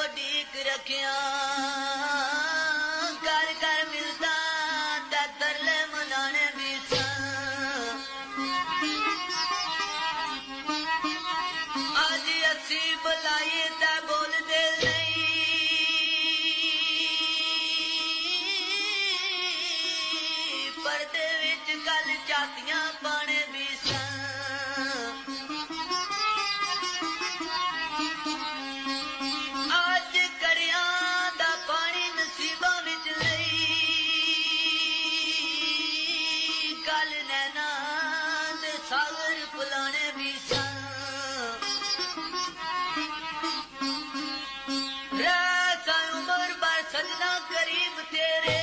ਉਡੀਕ ਰੱਖਿਆ। ਕਰ ਕਰ ਮਿਲਦਾ ਤਾਂ ਤਰਲੇ ਮਨਾਣੇ ਵੀ ਅੱਜ ਅਸੀਂ ਬੁਲਾਈਏ ਤਾਂ ਬੋਲਦੇ ਨਹੀਂ। ਪਰਦੇ ਵਿੱਚ ਗੱਲ ਚਾਤੀਆਂ ਪਾ ਗੱਲ ਨੈਣਾ ਤੇ ਸਾਗਰ ਪੁਲਾਣੇ ਵੀ ਸਨ ਰਹਿ ਕਾ ਉਮਰ ਬਰ ਸਜਣਾ ਕਰੀਬ ਤੇਰੇ